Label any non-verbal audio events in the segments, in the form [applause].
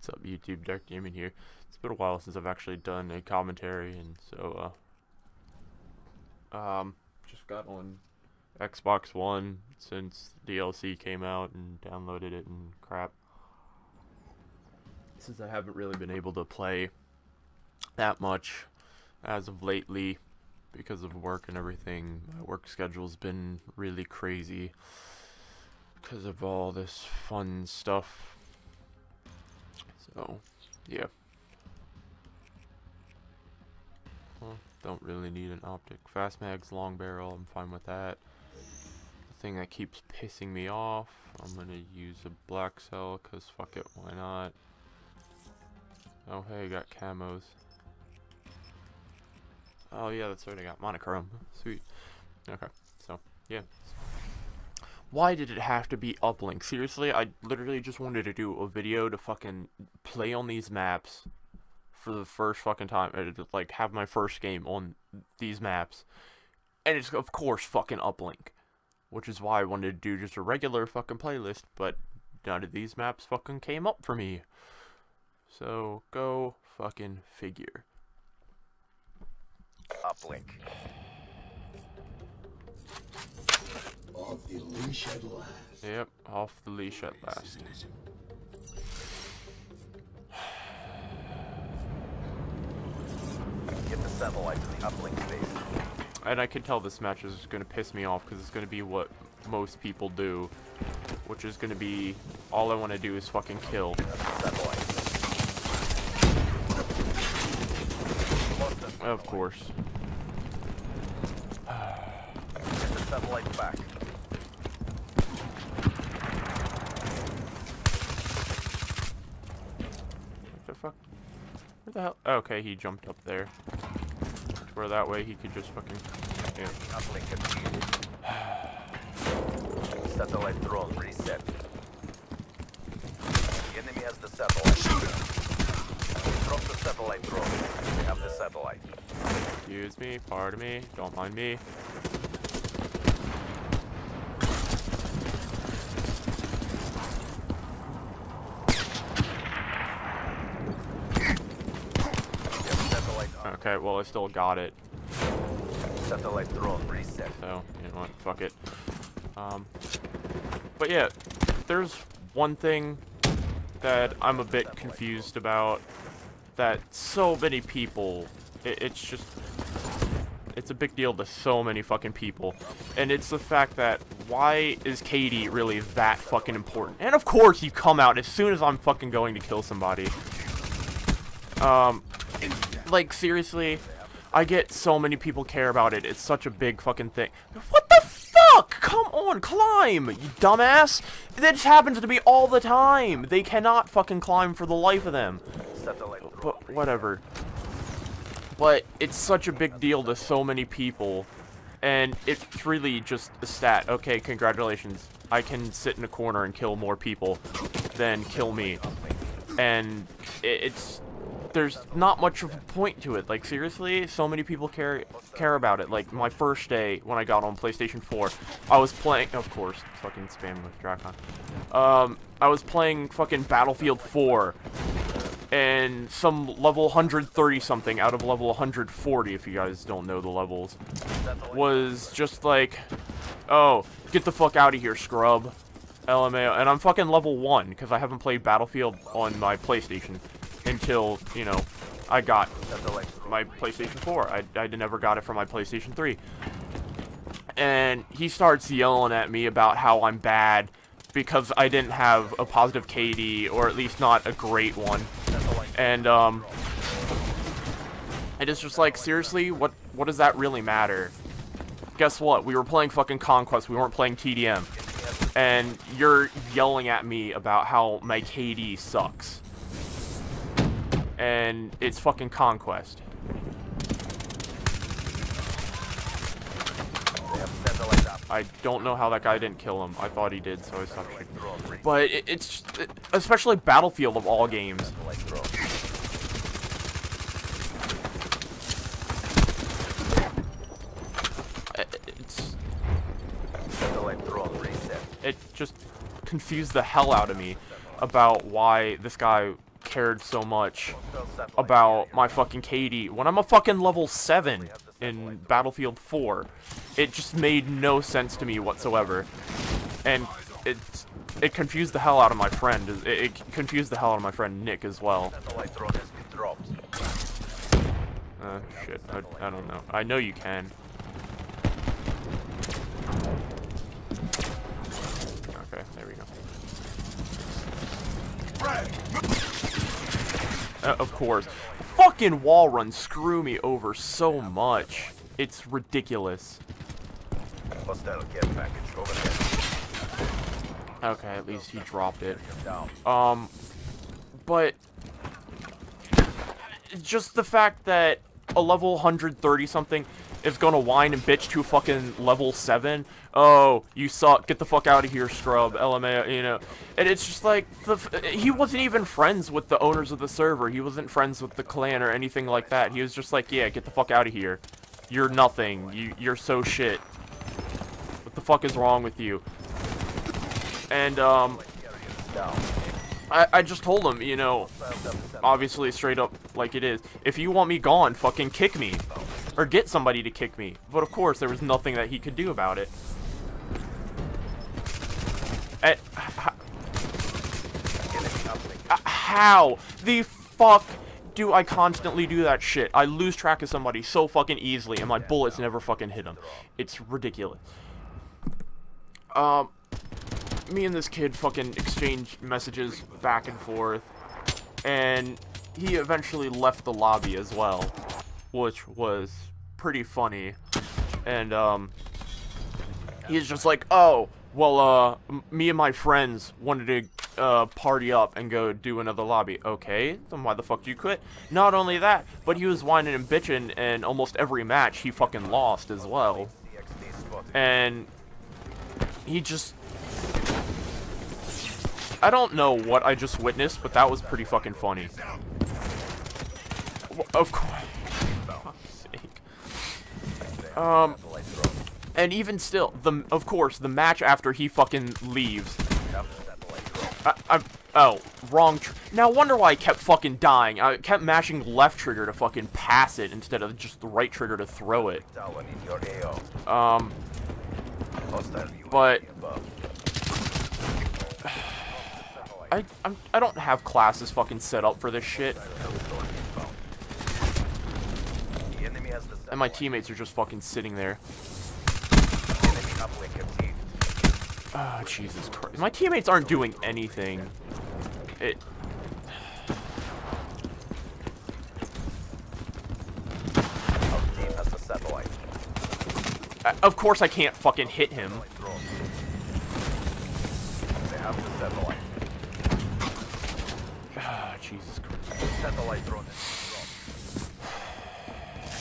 What's up, YouTube? Dark Gaming here. It's been a while since I've actually done a commentary, and so, uh, um, just got on Xbox One since DLC came out and downloaded it and crap. Since I haven't really been able to play that much as of lately because of work and everything. My work schedule's been really crazy because of all this fun stuff. So, yeah. Well, don't really need an optic. Fast mags, long barrel, I'm fine with that. The thing that keeps pissing me off, I'm gonna use a black cell, cause fuck it, why not? Oh hey, got camos. Oh yeah, that's right, I got monochrome. Sweet. Okay, so, yeah. Why did it have to be uplink? Seriously, I literally just wanted to do a video to fucking play on these maps for the first fucking time. To, like, have my first game on these maps. And it's, of course, fucking uplink. Which is why I wanted to do just a regular fucking playlist, but none of these maps fucking came up for me. So, go fucking figure. Uplink. Off the leash at last. Yep, off the leash at last. Get the satellite to the uplink space. And I can tell this match is going to piss me off because it's going to be what most people do. Which is going to be, all I want to do is fucking kill. Satellite. Of course. [sighs] Get the satellite back. What the fuck? Where the hell? Okay, he jumped up there. Where that way he could just fucking... Yeah. Uplink [sighs] achieved. Satellite drone reset. The enemy has the satellite. Drop the satellite drone. We have the satellite. Excuse me, pardon me, don't mind me. We have satellite on. Okay, well I still got it. Satellite drone reset. So, you know what, fuck it. Um, but yeah, there's one thing that I'm a bit confused about that so many people, it, it's just, it's a big deal to so many fucking people. And it's the fact that why is KD really that fucking important? And of course you come out as soon as I'm fucking going to kill somebody. Um, like seriously, I get so many people care about it. It's such a big fucking thing. What the fuck? Come on, climb, you dumbass. That just happens to me all the time. They cannot fucking climb for the life of them. But whatever. But it's such a big deal to so many people. And it's really just a stat. Okay, congratulations. I can sit in a corner and kill more people than kill me. And it's there's not much of a point to it. Like seriously, so many people care care about it. Like my first day when I got on PlayStation 4, I was playing, of course, fucking spam with Drakon. Um, I was playing fucking Battlefield 4, and some level 130 something out of level 140, if you guys don't know the levels, was just like, oh, get the fuck out of here, scrub. LMAO, and I'm fucking level 1, because I haven't played Battlefield on my PlayStation until, you know, I got my PlayStation 4. I, I never got it from my PlayStation 3. And he starts yelling at me about how I'm bad because I didn't have a positive KD, or at least not a great one. And, um... And it's just like, seriously? What, what does that really matter? Guess what? We were playing fucking Conquest. We weren't playing TDM. And you're yelling at me about how my KD sucks. And it's fucking Conquest. I don't know how that guy didn't kill him. I thought he did, so I stopped shooting. But it, it's it, especially Battlefield of all games. It, it's it just confused the hell out of me. about why this guy cared so much about my fucking KD when I'm a fucking level 7 in Battlefield 4. It just made no sense to me whatsoever. And it it confused the hell out of my friend. It, it confused the hell out of my friend Nick as well. Uh, shit. I, I don't know. I know you can. Okay, there we go. Uh, of course. Fucking wall runs screw me over so much. It's ridiculous. Hostile care package overhead. Okay, at least he dropped it. Um, but just the fact that a level 130 something is gonna whine and bitch to fucking level 7. Oh, you suck. Get the fuck out of here, scrub. LMA, you know. And it's just like, the he wasn't even friends with the owners of the server. He wasn't friends with the clan or anything like that. He was just like, yeah, get the fuck out of here. You're nothing. You, you're so shit. What the fuck is wrong with you? And, um, I, I just told him, you know, obviously straight up like it is. If you want me gone, fucking kick me. Or get somebody to kick me. But of course, there was nothing that he could do about it. At, h- Enemy uplink. h- how the fuck do I constantly do that shit? I lose track of somebody so fucking easily and my bullets never fucking hit them. It's ridiculous. Um, me and this kid fucking exchange messages back and forth, and he eventually left the lobby as well, which was pretty funny. And um, he's just like, "Oh, well, uh, me and my friends wanted to uh, party up and go do another lobby." Okay, then why the fuck do you quit? Not only that, but he was whining and bitching, and almost every match he fucking lost as well, and he just I don't know what I just witnessed, but that was pretty fucking funny. Of course. [laughs] fuck's sake. Um, and even still, the of course the match after he fucking leaves. I, I oh wrong. Now wonder why I kept fucking dying. I kept mashing left trigger to fucking pass it instead of just the right trigger to throw it. Um, But- [sighs] I I'm, I don't have classes fucking set up for this shit, The enemy has the and my teammates are just fucking sitting there. Oh, Jesus Christ. My teammates aren't doing anything. It... Of course I can't fucking hit him. Ah, Jesus Christ. Satellite drone has been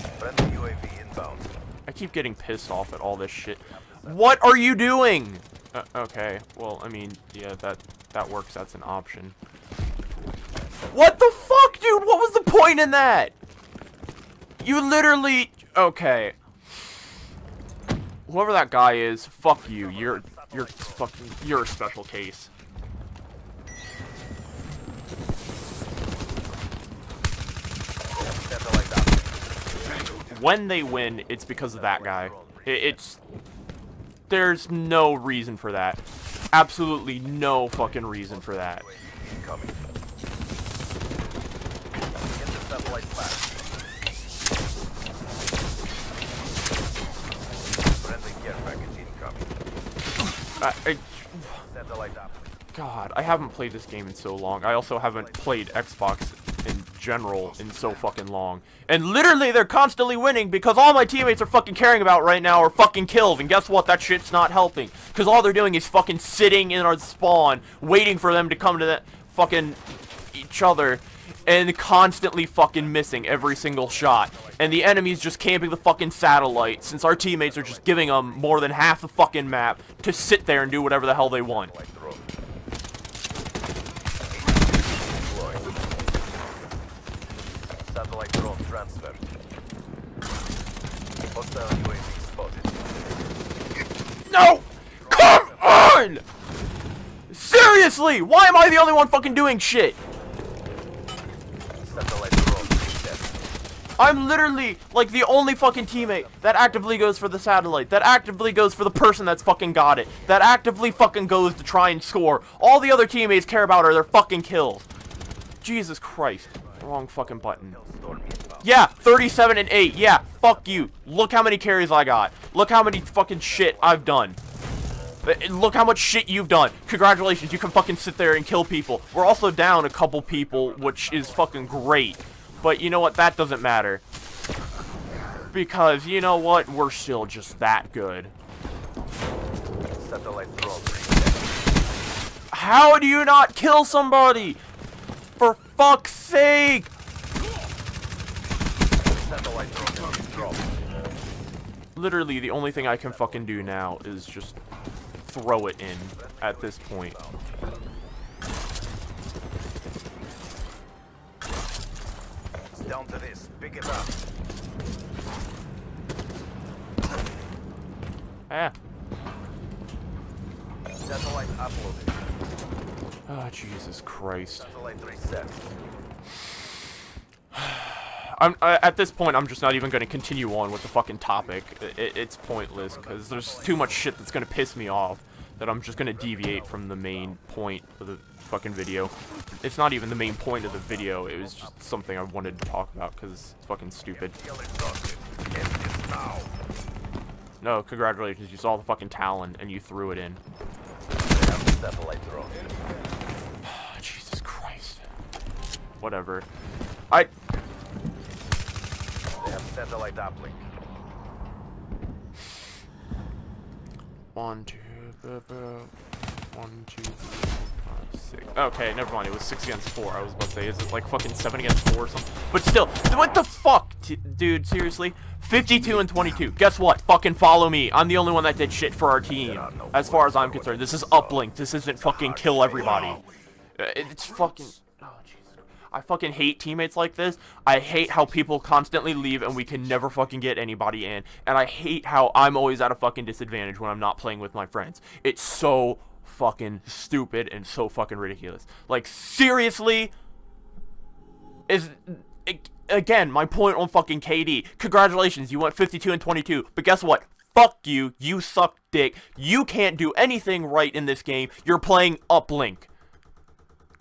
dropped. Friendly UAV inbound. I keep getting pissed off at all this shit. What are you doing? Uh, okay, well, I mean, yeah, that that works. That's an option. What the fuck, dude? What was the point in that? You literally... Okay. Whoever that guy is, fuck you. You're... You're fucking... You're a special case. Satellite uplink. When they win, it's because of that guy. It's there's no reason for that. Absolutely no fucking reason for that. God, I haven't played this game in so long. I also haven't played Xbox general in so fucking long. And literally, they're constantly winning because all my teammates are fucking caring about right now are fucking kills. And guess what? That shit's not helping. Because all they're doing is fucking sitting in our spawn, waiting for them to come to that fucking each other. And constantly fucking missing every single shot. And the enemy's just camping the fucking satellite since our teammates are just giving them more than half the fucking map to sit there and do whatever the hell they want. Satellite drone. Deployed. Satellite drone transferred. Hostile UAV spotted. No! Come on! Seriously, why am I the only one fucking doing shit? I'm literally like the only fucking teammate that actively goes for the satellite, that actively goes for the person that's fucking got it, that actively fucking goes to try and score. All the other teammates care about are their fucking kills. Jesus Christ. Wrong fucking button. Yeah, 37 and 8. Yeah, fuck you. Look how many carries I got. Look how many fucking shit I've done. Uh, Look how much shit you've done. Congratulations, you can fucking sit there and kill people. We're also down a couple people, which is fucking great. But you know what? That doesn't matter. Because, you know what? We're still just that good. Satellite drone reset. How do you not kill somebody? For fuck's sake! Literally, the only thing I can fucking do now is just throw it in at this point. It's down to this. Pick it up. Ah. Satellite uploaded. Oh, Jesus Christ. Satellite reset. I'm, at this point, I'm just not even going to continue on with the fucking topic. It, it's pointless, because there's too much shit that's going to piss me off that I'm just going to deviate from the main point of the fucking video. It's not even the main point of the video, it was just something I wanted to talk about, because it's fucking stupid. No, congratulations, you saw the fucking Talon, and you threw it in. [sighs] Jesus Christ. Whatever. I... Have satellite uplink. One, two, bu- bu- one, two, three, four, five, six. Okay, never mind. It was six against four. I was about to say, is it like fucking seven against four or something? But still, what the fuck, dude? Seriously, 52 and 22. Guess what? Fucking follow me. I'm the only one that did shit for our team. As far as I'm concerned, this is uplink. This isn't fucking kill everybody. Uh, It's fucking. Oh. I fucking hate teammates like this. I hate how people constantly leave and we can never fucking get anybody in. And I hate how I'm always at a fucking disadvantage when I'm not playing with my friends. It's so fucking stupid and so fucking ridiculous. Like, seriously? Is. Again, my point on fucking KD. Congratulations, you went 52 and 22. But guess what? Fuck you. You suck dick. You can't do anything right in this game. You're playing uplink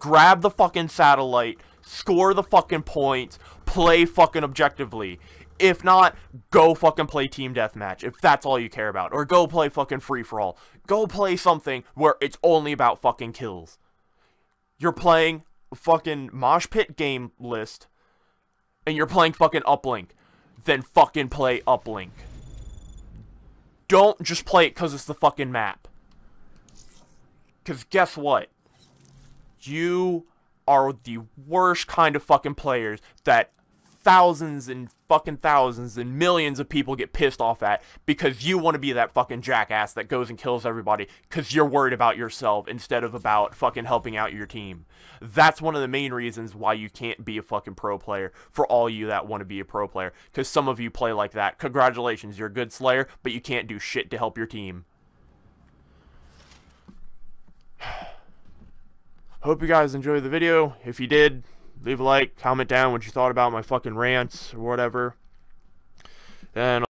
grab the fucking satellite, score the fucking points, play fucking objectively. If not, go fucking play team deathmatch if that's all you care about. Or go play fucking free for all. Go play something where it's only about fucking kills. You're playing fucking mosh pit game list and you're playing fucking uplink. Then fucking play uplink. Don't just play it because it's the fucking map. Because guess what? you are the worst kind of fucking players that thousands and fucking thousands and millions of people get pissed off at because you want to be that fucking jackass that goes and kills everybody because you're worried about yourself instead of about fucking helping out your team. That's one of the main reasons why you can't be a fucking pro player for all you that want to be a pro player because some of you play like that. Congratulations, you're a good slayer, but you can't do shit to help your team. Hope you guys enjoyed the video. If you did, leave a like, comment down what you thought about my fucking rants or whatever. And